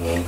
我